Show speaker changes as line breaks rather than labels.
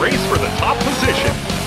race for the top position.